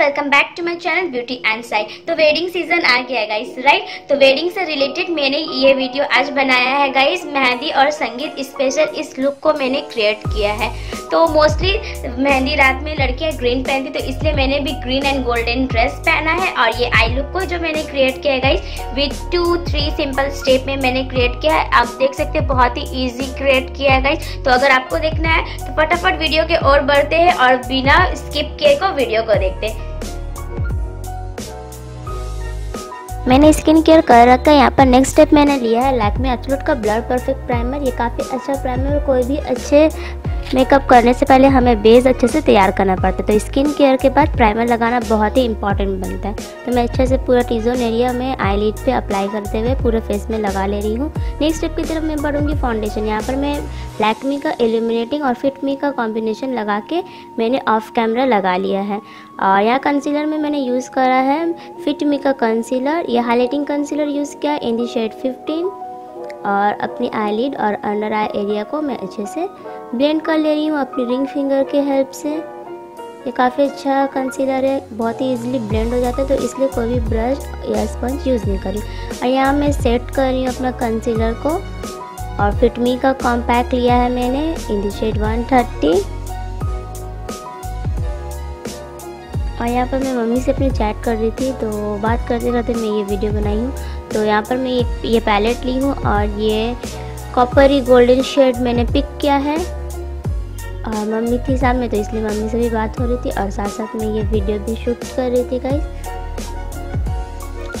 Welcome back to my channel beauty and side तो wedding season आ गया है गाइस राइट तो वेडिंग से रिलेटेड मैंने ये वीडियो आज बनाया है गाइस मेहंदी और संगीत स्पेशल इस लुक को मैंने क्रिएट किया है। तो मोस्टली मेहंदी रात में लड़कियाँ ग्रीन पहनती तो इसलिए मैंने भी ग्रीन एंड गोल्डन ड्रेस पहना है और ये आई लुक को जो मैंने क्रिएट किया है guys with two three simple step में मैंने क्रिएट किया है। आप देख सकते हैं, बहुत ही ईजी क्रिएट किया है गाइस तो अगर आपको देखना है तो फटाफट वीडियो के और बढ़ते हैं और बिना स्किप किए को वीडियो को देखते हैं। मैंने स्किन केयर कर रखा है। यहाँ पर नेक्स्ट स्टेप मैंने लिया है। लैकमे एब्सोल्यूट का ब्लड परफेक्ट प्राइमर ये काफ़ी अच्छा प्राइमर कोई भी अच्छे मेकअप करने से पहले हमें बेस अच्छे से तैयार करना पड़ता है। तो स्किन केयर के बाद प्राइमर लगाना बहुत ही इंपॉर्टेंट बनता है। तो मैं अच्छे से पूरा टीजोन एरिया में आई पे अप्लाई करते हुए पूरे फेस में लगा ले रही हूँ। नेक्स्ट स्टेप की तरफ़ मैं बढ़ूँगी फाउंडेशन यहाँ पर मैं लैकमी का एल्यूमिनेटिंग और फिटमी का कॉम्बिनेशन लगा के मैंने ऑफ़ कैमरा लगा लिया है। और यहाँ कंसीलर में मैंने यूज़ करा है फिटमी का कंसीलर या हाईलाइटिंग कंसीलर यूज़ किया इन दी शेड फिफ्टीन और अपनी आईलिड और अंडर आई एरिया को मैं अच्छे से ब्लेंड कर ले रही हूँ अपनी रिंग फिंगर के हेल्प से। ये काफ़ी अच्छा कंसीलर है, बहुत ही इजीली ब्लेंड हो जाता है तो इसलिए कोई भी ब्रश या स्पंज यूज़ नहीं करी और यहाँ मैं सेट कर रही हूँ अपना कंसीलर को। और फिटमी का कॉम्पैक्ट लिया है मैंने इन शेड वन थर्टी और यहाँ पर मैं मम्मी से अपनी चैट कर रही थी तो बात करते करते मैं ये वीडियो बनाई हूँ। तो यहाँ पर मैं ये ये पैलेट ली हूँ और ये कॉपरी गोल्डन शेड मैंने पिक किया है। मम्मी थी साथ में तो इसलिए मम्मी से भी बात हो रही थी और साथ साथ में ये वीडियो भी शूट कर रही थी गाइस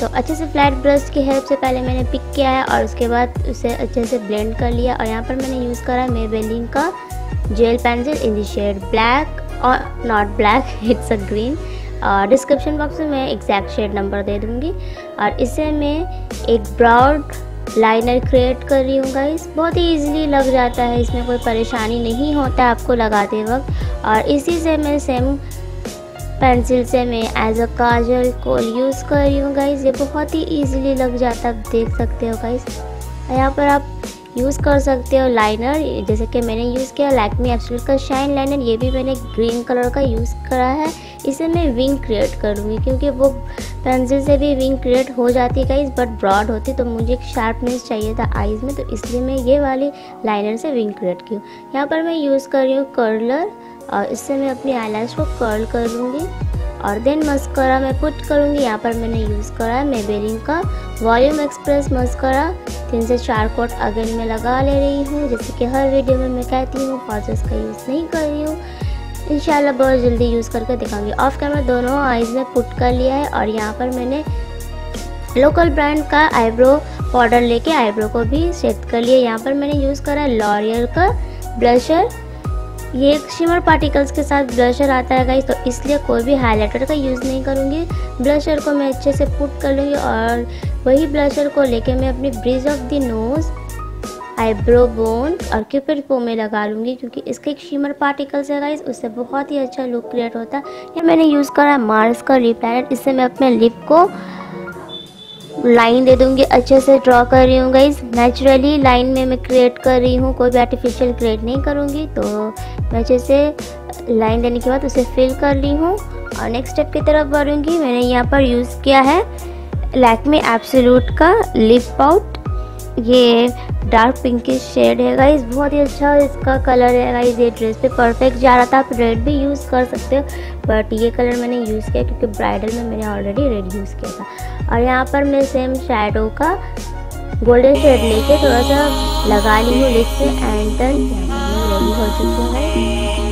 तो अच्छे से फ्लैट ब्रश की हेल्प से पहले मैंने पिक किया है और उसके बाद उसे अच्छे से ब्लेंड कर लिया और यहाँ पर मैंने यूज़ करा है मेबेलिन का gel pencil in the shade black और not black it's a green और डिस्क्रिप्शन बॉक्स में मैं एग्जैक्ट शेड नंबर दे दूँगी। और इसे मैं एक ब्राउड लाइनर क्रिएट कर रही हूँ गाइस बहुत ही ईजिली लग जाता है, इसमें कोई परेशानी नहीं होता आपको लगाते वक्त. और इसी से मैं सेम पेंसिल से मैं एज अ काजल को यूज़ कर रही हूँ गाइस ये बहुत ही ईजिली लग जाता है, आप देख सकते हो गाइस यहाँ पर आप यूज़ कर सकते हो लाइनर जैसे कि मैंने यूज़ किया लैक्मी एब्सोल्यूट का शाइन लाइनर ये भी मैंने ग्रीन कलर का यूज़ करा है. इसे मैं विंग क्रिएट करूँगी, क्योंकि वो पेंसिल से भी विंग क्रिएट हो जाती है इस बट ब्रॉड होती तो मुझे एक शार्पनेस चाहिए था आइज़ में तो इसलिए मैं ये वाली लाइनर से विंग क्रिएट की हूँ। यहाँ पर मैं यूज़ कर रही हूँ कर्लर और इससे मैं अपनी आई को कर्ल कर लूँगी और देन मस्करा मैं पुट करूँगी। यहाँ पर मैंने यूज़ करा है मेबेलिन का वॉल्यूम एक्सप्रेस मस्करा तीन से चार कोट अगेन में लगा ले रही हूँ। जैसे कि हर वीडियो में मैं कहती हूँ पॉजेस का यूज़ नहीं कर रही हूँ। इंशाल्लाह बहुत जल्दी यूज़ करके दिखाऊँगी। ऑफ़ कैमरा दोनों आईज में पुट कर लिया है और यहाँ पर मैंने लोकल ब्रांड का आईब्रो पाउडर लेके आईब्रो को भी सेट कर लिया। यहाँ पर मैंने यूज़ करा है लॉरियल का ब्लशर ये शिमर पार्टिकल्स के साथ ब्लशर आता है गाइस तो इसलिए कोई भी हाइलाइटर का यूज़ नहीं करूँगी। ब्लशर को मैं अच्छे से पुट कर लूँगी और वही ब्लशर को लेके मैं अपनी bridge of the nose eyebrow bone और क्यूपिड पो में लगा लूँगी क्योंकि इसके एक शिमर पार्टिकल्स है गाइस उससे बहुत ही अच्छा लुक क्रिएट होता है। ये मैंने यूज़ करा है मार्स का लिप लाइनर इससे मैं अपने लिप को लाइन दे दूँगी, अच्छे से ड्रॉ कर रही हूँ गाइस नेचुरली लाइन में मैं क्रिएट कर रही हूँ, कोई भी आर्टिफिशियल क्रिएट नहीं करूँगी। तो मैं अच्छे से लाइन देने के बाद उसे फिल कर ली हूँ और नेक्स्ट स्टेप की तरफ़ बढ़ूँगी। मैंने यहाँ पर यूज़ किया है लैक्मे एब्सोल्यूट का लिप पाउट ये डार्क पिंकिश शेड है गाइस, बहुत ही अच्छा इसका कलर है गाइस, ये ड्रेस पे परफेक्ट जा रहा था, आप रेड भी यूज़ कर सकते हो बट ये कलर मैंने यूज़ किया क्योंकि ब्राइडल में मैंने ऑलरेडी रेड यूज़ किया था। और यहाँ पर मैं सेम शेडो का गोल्डन शेड लेके थोड़ा सा लगा ली हूँ लिप एंड देन रेडी हो चुकी है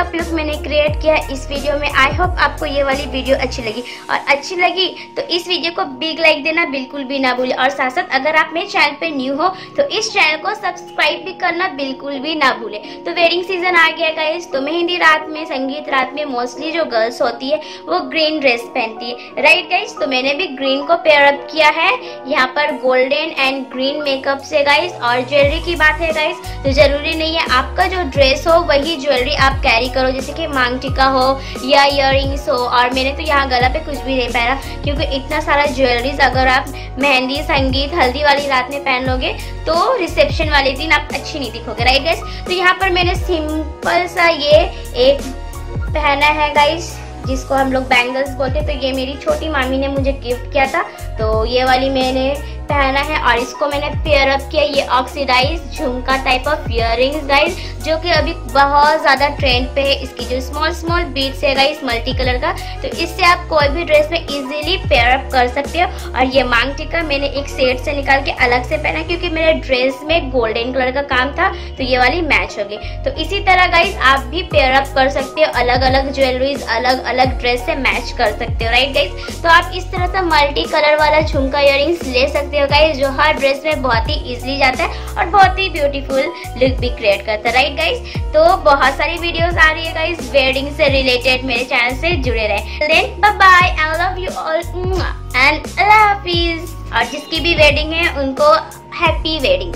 मेकअप लुक मैंने क्रिएट किया है इस वीडियो में. आई होप आपको ये वाली वीडियो अच्छी लगी. और अच्छी लगी तो इस वीडियो को बिग लाइक देना बिल्कुल भी ना भूले और साथ साथ अगर आप मेरे चैनल पे न्यू हो तो इस चैनल को सब्सक्राइब भी करना बिल्कुल भी ना भूले. तो वेडिंग सीज़न आ गया गाइस तो मेहंदी रात में, संगीत रात में मोस्टली जो गर्ल्स होती है, वो ग्रीन ड्रेस पहनती है. राइट गाइस तो मैंने भी ग्रीन को पेयर अप किया है. यहाँ पर गोल्डन एंड ग्रीन मेकअप से गाइस और ज्वेलरी की बात है गाइस तो ज़रूरी नहीं है आपका जो ड्रेस हो, वही ज्वेलरी आप कैरी करो, जैसे कि मांग टिका हो या इयर हो। और मैंने तो यहाँ गला पे कुछ भी नहीं पहना, क्योंकि इतना सारा ज्वेलरीज अगर आप मेहंदी, संगीत, हल्दी वाली रात में पहन लोगे तो रिसेप्शन वाले दिन आप अच्छी नहीं दिखोगे राइट गाइस तो यहाँ पर मैंने सिंपल सा ये एक पहना है गाइस जिसको हम लोग बैंगल्स बोलते तो ये मेरी छोटी मामी ने मुझे गिफ्ट किया था। तो ये वाली मैंने पहना है और इसको मैंने पेयर अप किया ये ऑक्सीडाइज झुमका टाइप ऑफ़ इयर गाइज़ जो कि अभी बहुत ज़्यादा ट्रेंड पे है। इसकी जो स्मॉल स्मॉल बीट्स है गाइस मल्टी कलर का तो इससे आप कोई भी ड्रेस में इजीली पेयर अप कर सकते हो। और ये मांग टिका मैंने एक सेट से निकाल के अलग से पहना, क्योंकि मेरे ड्रेस में गोल्डन कलर का काम था तो ये वाली मैच हो गई तो इसी तरह गाइस आप भी पेयर अप कर सकते हो अलग अलग ज्वेलरीज अलग अलग ड्रेस से मैच कर सकते हो राइट गाइज़ तो आप इस तरह से मल्टी कलर वाला झुमका इयर ले सकते हो। गाइज़ जो हर ड्रेस में बहुत ही इजीली जाता है और बहुत ही ब्यूटीफुल लुक भी क्रिएट करता है राइट गाइज़ तो बहुत सारी वीडियोस आ रही है गाइज़ वेडिंग से रिलेटेड मेरे चैनल से जुड़े रहे। Then bye I love you all and अल्लाह हाफिज और जिसकी भी वेडिंग है, उनको हैप्पी वेडिंग